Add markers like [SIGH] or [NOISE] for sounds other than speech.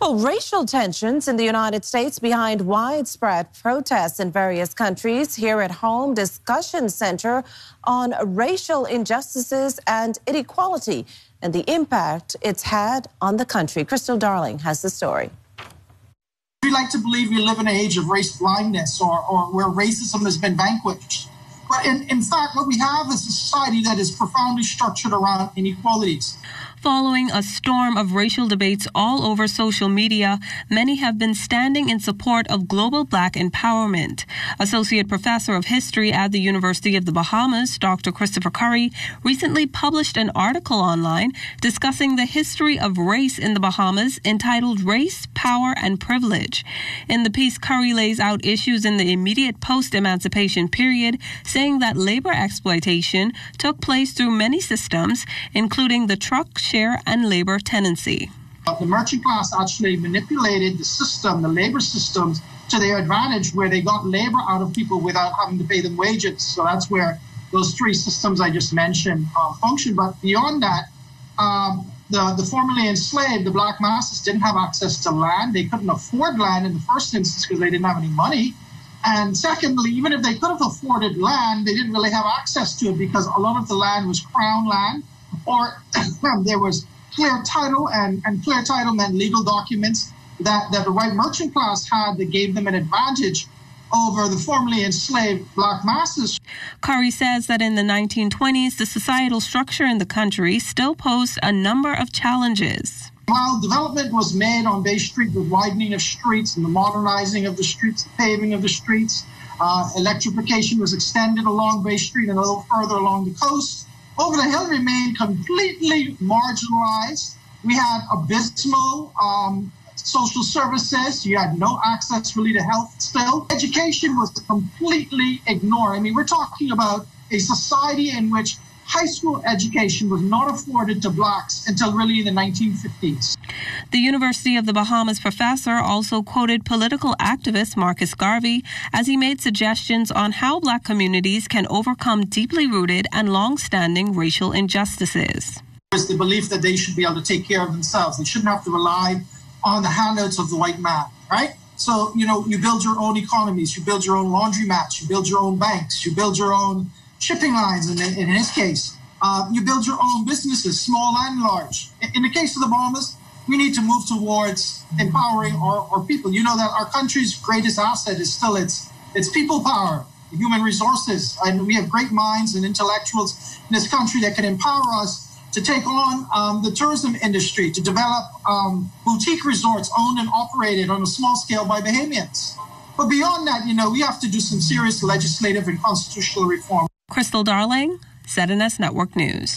Well, racial tensions in the United States behind widespread protests in various countries. Here at home, discussion center on racial injustices and inequality and the impact it's had on the country. Crystal Darling has the story. We like to believe we live in an age of race blindness or, or where racism has been vanquished. But in, in fact, what we have is a society that is profoundly structured around inequalities. Following a storm of racial debates all over social media, many have been standing in support of global black empowerment. Associate Professor of History at the University of the Bahamas, Dr. Christopher Curry, recently published an article online discussing the history of race in the Bahamas entitled Race, Power, and Privilege. In the piece, Curry lays out issues in the immediate post emancipation period, saying that labor exploitation took place through many systems, including the truck share and labor tenancy. The merchant class actually manipulated the system, the labor systems, to their advantage, where they got labor out of people without having to pay them wages. So that's where those three systems I just mentioned uh, function. But beyond that, um, the, the formerly enslaved, the black masses, didn't have access to land. They couldn't afford land in the first instance because they didn't have any money. And secondly, even if they could have afforded land, they didn't really have access to it because a lot of the land was crown land or [COUGHS] there was clear title, and, and clear title meant legal documents that, that the white merchant class had that gave them an advantage over the formerly enslaved black masses. Curry says that in the 1920s, the societal structure in the country still posed a number of challenges. While development was made on Bay Street with widening of streets and the modernizing of the streets, the paving of the streets, uh, electrification was extended along Bay Street and a little further along the coast. Over the Hill remained completely marginalized. We had abysmal um, social services. You had no access really to health still. Education was completely ignored. I mean, we're talking about a society in which high school education was not afforded to blacks until really the 1950s. The University of the Bahamas professor also quoted political activist Marcus Garvey as he made suggestions on how black communities can overcome deeply rooted and long standing racial injustices. It's the belief that they should be able to take care of themselves. They shouldn't have to rely on the handouts of the white man, right? So, you know, you build your own economies, you build your own laundromats, you build your own banks, you build your own shipping lines in, in his case. Uh, you build your own businesses, small and large. In the case of the Bahamas, we need to move towards empowering our, our people. You know that our country's greatest asset is still its its people power, human resources, and we have great minds and intellectuals in this country that can empower us to take on um, the tourism industry, to develop um, boutique resorts owned and operated on a small scale by Bahamians. But beyond that, you know, we have to do some serious legislative and constitutional reform. Crystal Darling, ZNS Network News.